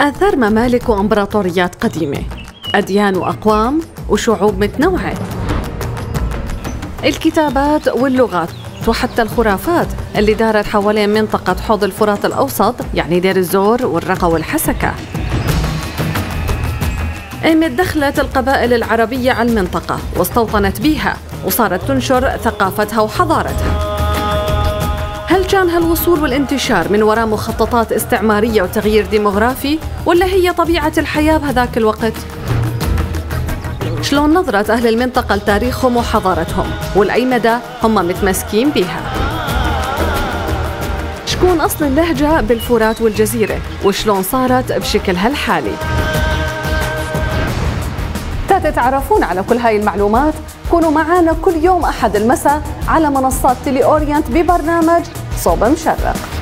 آثار ممالك وإمبراطوريات قديمة. أديان وأقوام وشعوب متنوعة. الكتابات واللغات وحتى الخرافات اللي دارت حوالين منطقة حوض الفرات الأوسط يعني دير الزور والرقة والحسكة. قامت دخلت القبائل العربية على المنطقة واستوطنت بيها وصارت تنشر ثقافتها وحضارتها. كان هالوصول والانتشار من وراء مخططات استعمارية وتغيير ديموغرافي ولا هي طبيعة الحياة بهذاك الوقت؟ شلون نظرت أهل المنطقة لتاريخهم وحضارتهم؟ ولأي مدى هم متمسكين بيها شكون أصل اللهجة بالفرات والجزيرة؟ وشلون صارت بشكلها الحالي تتعرفون على كل هاي المعلومات كونوا معنا كل يوم أحد المساء على منصات تيلي أورينت ببرنامج सोबम शर्रफ